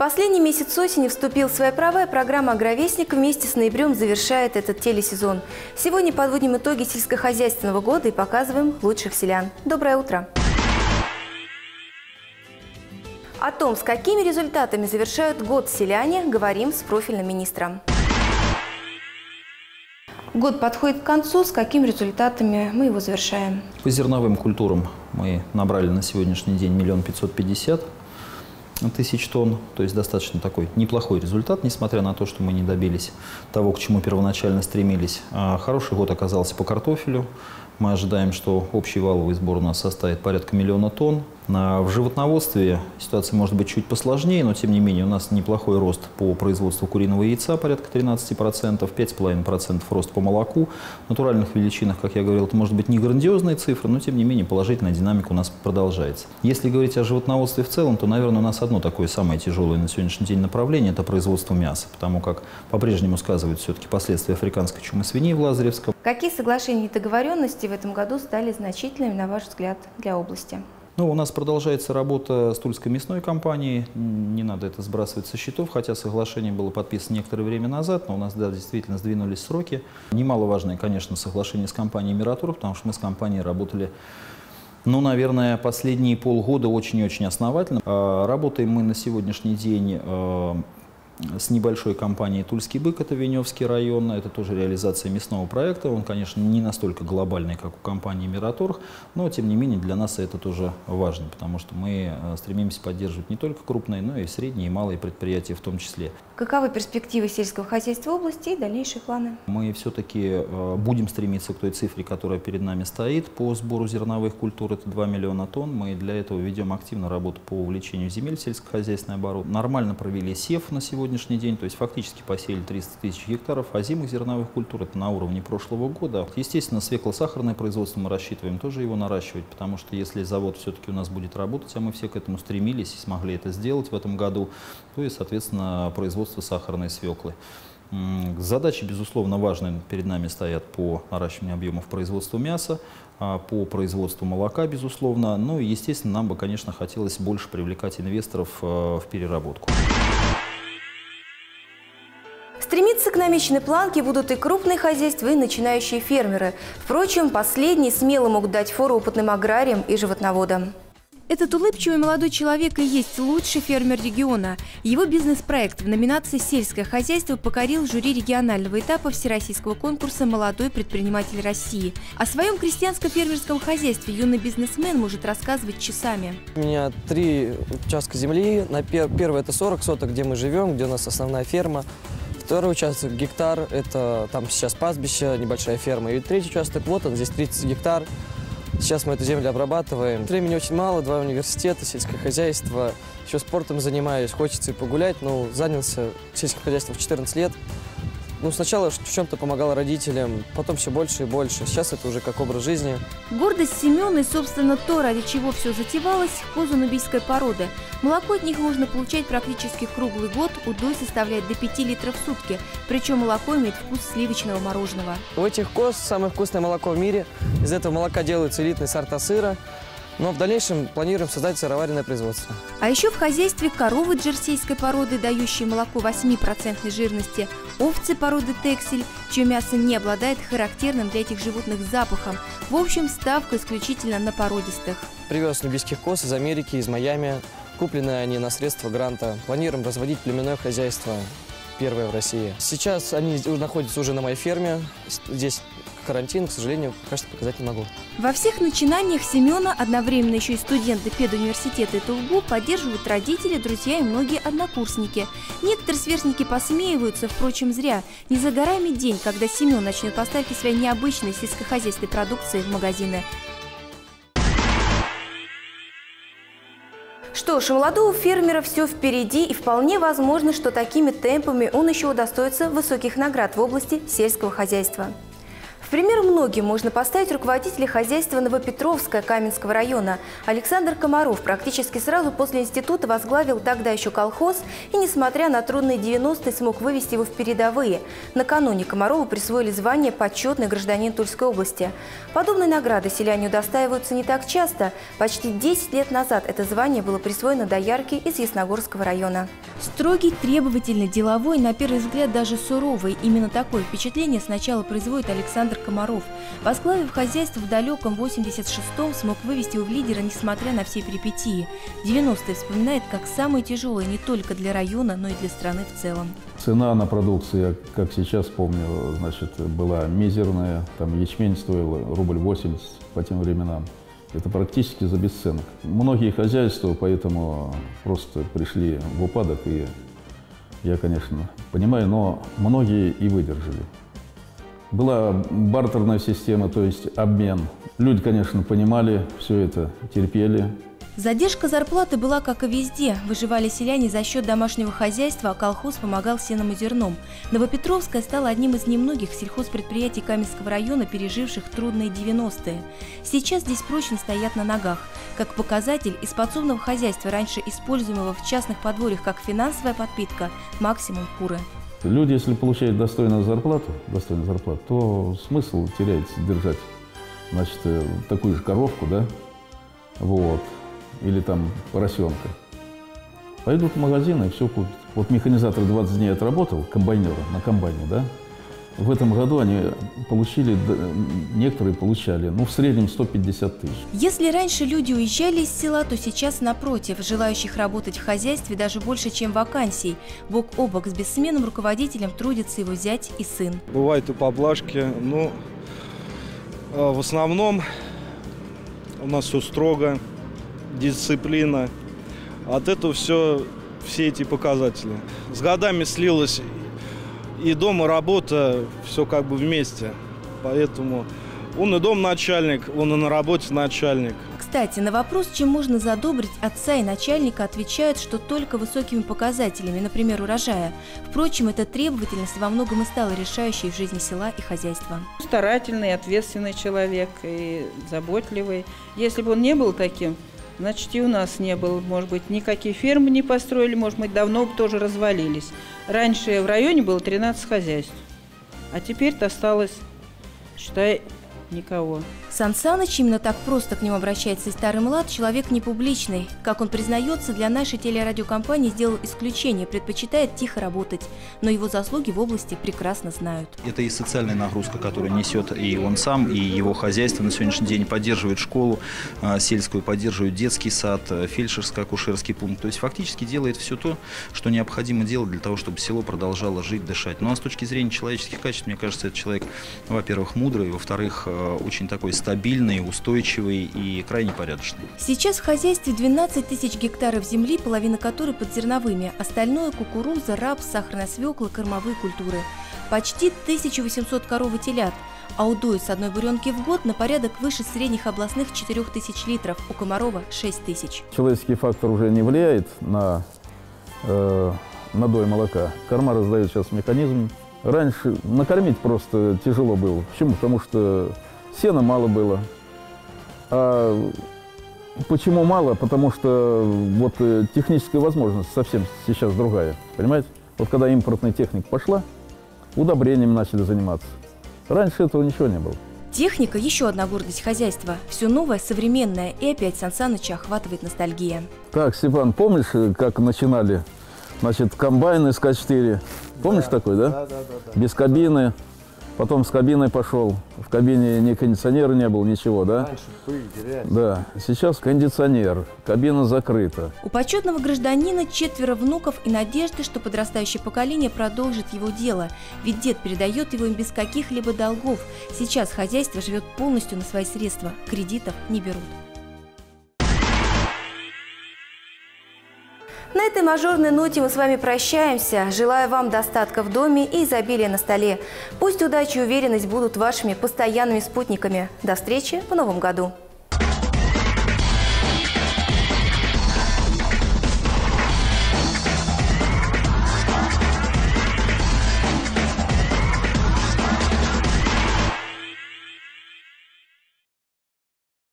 Последний месяц осени вступил в свои права, и программа «Агровестник» вместе с ноябрем завершает этот телесезон. Сегодня подводим итоги сельскохозяйственного года и показываем лучших селян. Доброе утро! О том, с какими результатами завершают год селяне, говорим с профильным министром. Год подходит к концу. С какими результатами мы его завершаем? По зерновым культурам мы набрали на сегодняшний день миллион пятьсот пятьдесят тысяч тонн, то есть достаточно такой неплохой результат, несмотря на то, что мы не добились того, к чему первоначально стремились. А хороший год оказался по картофелю. Мы ожидаем, что общий валовый сбор у нас составит порядка миллиона тонн. В животноводстве ситуация может быть чуть посложнее, но тем не менее у нас неплохой рост по производству куриного яйца, порядка 13%, 5,5% рост по молоку. В натуральных величинах, как я говорил, это может быть не грандиозные цифры, но тем не менее положительная динамика у нас продолжается. Если говорить о животноводстве в целом, то, наверное, у нас одно такое самое тяжелое на сегодняшний день направление – это производство мяса, потому как по-прежнему сказывают все-таки последствия африканской чумы свиней в Лазаревском. Какие соглашения и договоренности в этом году стали значительными, на ваш взгляд, для области? Ну, у нас продолжается работа с Тульской мясной компанией. Не надо это сбрасывать со счетов, хотя соглашение было подписано некоторое время назад, но у нас, да, действительно сдвинулись сроки. Немаловажное, конечно, соглашение с компанией «Мираторг», потому что мы с компанией работали ну, наверное, последние полгода очень и очень основательно. А, работаем мы на сегодняшний день а, с небольшой компанией «Тульский бык», это Веневский район, это тоже реализация мясного проекта. Он, конечно, не настолько глобальный, как у компании «Мираторг», но, тем не менее, для нас это тоже важно, потому что мы э, стремимся поддерживать не только крупные, но и средние и малые предприятия в том числе. Каковы перспективы сельского хозяйства области и дальнейшие планы? Мы все-таки э, будем стремиться к той цифре, которая перед нами стоит по сбору зерновых культур, это 2 миллиона тонн. Мы для этого ведем активно работу по увеличению земель сельскохозяйственной обороты. Нормально провели сев на сегодня сегодняшний день, то есть фактически посеяли 300 тысяч гектаров, а зимых зерновых культур это на уровне прошлого года. Естественно, свекло-сахарное производство мы рассчитываем тоже его наращивать, потому что если завод все-таки у нас будет работать, а мы все к этому стремились и смогли это сделать в этом году, то и, соответственно, производство сахарной свеклы. Задачи, безусловно, важные перед нами стоят по наращиванию объемов производства мяса, а, по производству молока, безусловно. Ну и, естественно, нам бы, конечно, хотелось больше привлекать инвесторов э, в переработку. Стремиться к намеченной планке будут и крупные хозяйства, и начинающие фермеры. Впрочем, последние смело могут дать фору опытным аграриям и животноводам. Этот улыбчивый молодой человек и есть лучший фермер региона. Его бизнес-проект в номинации «Сельское хозяйство» покорил жюри регионального этапа Всероссийского конкурса «Молодой предприниматель России». О своем крестьянско-фермерском хозяйстве юный бизнесмен может рассказывать часами. У меня три участка земли. На пер... Первый – это 40 соток, где мы живем, где у нас основная ферма. Второй участок гектар, это там сейчас пастбище, небольшая ферма. И третий участок, вот он, здесь 30 гектар. Сейчас мы эту землю обрабатываем. Времени очень мало, два университета, сельское хозяйство. Еще спортом занимаюсь, хочется и погулять, но занялся сельским хозяйством в 14 лет. Ну, сначала в чем-то помогал родителям, потом все больше и больше. Сейчас это уже как образ жизни. Гордость Семена и, собственно, то, ради чего все затевалось – козу нубийской породы. Молоко от них можно получать практически круглый год, удой составляет до 5 литров в сутки. Причем молоко имеет вкус сливочного мороженого. У этих коз самое вкусное молоко в мире. Из этого молока делаются элитные сорта сыра. Но в дальнейшем планируем создать сыроваренное производство. А еще в хозяйстве коровы джерсейской породы, дающие молоко 8% жирности, овцы породы тексель, чье мясо не обладает характерным для этих животных запахом. В общем, ставка исключительно на породистых. Привез нубийских коз из Америки, из Майами. Куплены они на средства гранта. Планируем разводить племенное хозяйство первое в России. Сейчас они находятся уже на моей ферме. Здесь карантин, к сожалению, пока что показать не могу. Во всех начинаниях Семена, одновременно еще и студенты педуниверситета и ТУЛГУ, поддерживают родители, друзья и многие однокурсники. Некоторые сверстники посмеиваются, впрочем, зря. Не за горами день, когда Семен начнет поставки своей необычной сельскохозяйственной продукции в магазины. Что ж, у молодого фермера все впереди, и вполне возможно, что такими темпами он еще удостоится высоких наград в области сельского хозяйства. Пример многим можно поставить руководителя хозяйства Новопетровска Каменского района. Александр Комаров практически сразу после института возглавил тогда еще колхоз и, несмотря на трудные 90-е, смог вывести его в передовые. Накануне Комарову присвоили звание «Почетный гражданин Тульской области». Подобные награды селяне удостаиваются не так часто. Почти 10 лет назад это звание было присвоено доярке из Ясногорского района. Строгий, требовательный, деловой, на первый взгляд даже суровый. Именно такое впечатление сначала производит Александр Комаров. Возглавив хозяйство в далеком 86-м, смог вывести его в лидера, несмотря на все перипетии. 90-е вспоминает как самое тяжелое не только для района, но и для страны в целом. Цена на продукцию, как сейчас помню, значит, была мизерная. Там ячмень стоил рубль 80 по тем временам. Это практически за бесценок. Многие хозяйства поэтому просто пришли в упадок, и я, конечно, понимаю, но многие и выдержали. Была бартерная система, то есть обмен. Люди, конечно, понимали все это, терпели, Задержка зарплаты была, как и везде. Выживали селяне за счет домашнего хозяйства, а колхоз помогал сеном и зерном. Новопетровская стала одним из немногих сельхозпредприятий Каменского района, переживших трудные 90-е. Сейчас здесь прочно стоят на ногах. Как показатель, из подсобного хозяйства, раньше используемого в частных подворьях как финансовая подпитка, максимум куры. Люди, если получают достойную зарплату, достойную зарплату, то смысл терять, держать, значит, э, такую же коровку, да, вот, или там поросенка. Пойдут в магазин и все купят. Вот механизатор 20 дней отработал, комбайнера на комбайне, да? В этом году они получили, некоторые получали, ну, в среднем 150 тысяч. Если раньше люди уезжали из села, то сейчас, напротив, желающих работать в хозяйстве даже больше, чем вакансий. Бок о бок с бессменным руководителем трудится его зять и сын. Бывают и поблажки, но а, в основном у нас все строго дисциплина. От этого все, все эти показатели. С годами слилось и дом, и работа, все как бы вместе. Поэтому он и дом начальник, он и на работе начальник. Кстати, на вопрос, чем можно задобрить отца и начальника, отвечают, что только высокими показателями, например, урожая. Впрочем, эта требовательность во многом и стала решающей в жизни села и хозяйства. Старательный, ответственный человек и заботливый. Если бы он не был таким, Значит, и у нас не было, может быть, никакие фермы не построили, может быть, давно бы тоже развалились. Раньше в районе было 13 хозяйств, а теперь-то осталось, считай, никого. Сан Саныч именно так просто к нему обращается и старый млад, человек не публичный. Как он признается, для нашей телерадиокомпании сделал исключение, предпочитает тихо работать, но его заслуги в области прекрасно знают. Это и социальная нагрузка, которую несет и он сам, и его хозяйство на сегодняшний день поддерживает школу а, сельскую, поддерживает детский сад, э, фельдшерско-акушерский пункт. То есть фактически делает все то, что необходимо делать для того, чтобы село продолжало жить, дышать. Ну а с точки зрения человеческих качеств, мне кажется, это человек, во-первых, мудрый, во-вторых, э, очень такой стабильный, устойчивый и крайне порядочный. Сейчас в хозяйстве 12 тысяч гектаров земли, половина которой под зерновыми, остальное – кукуруза, рапс, сахарная свекла, кормовые культуры. Почти 1800 коров и телят, а удои с одной буренки в год на порядок выше средних областных 4000 литров, у Комарова 6 тысяч. Человеческий фактор уже не влияет на, э, на дой молока. Корма раздает сейчас механизм. Раньше накормить просто тяжело было. Почему? Потому что Сена мало было. А почему мало? Потому что вот э, техническая возможность совсем сейчас другая. Понимаете? Вот когда импортная техника пошла, удобрениями начали заниматься. Раньше этого ничего не было. Техника – еще одна гордость хозяйства. Все новое, современное, и опять Сан Саныча охватывает ностальгия. Так, Степан, помнишь, э, как начинали? Значит, комбайны СК-4. Помнишь да, такой, да? Да, да, да. Без кабины. Потом с кабиной пошел. В кабине ни кондиционера не было, ничего, да? Раньше пыль, грязь. Да. Сейчас кондиционер, кабина закрыта. У почетного гражданина четверо внуков и надежды, что подрастающее поколение продолжит его дело. Ведь дед передает его им без каких-либо долгов. Сейчас хозяйство живет полностью на свои средства. Кредитов не берут. На этой мажорной ноте мы с вами прощаемся. Желаю вам достатка в доме и изобилия на столе. Пусть удача и уверенность будут вашими постоянными спутниками. До встречи в новом году.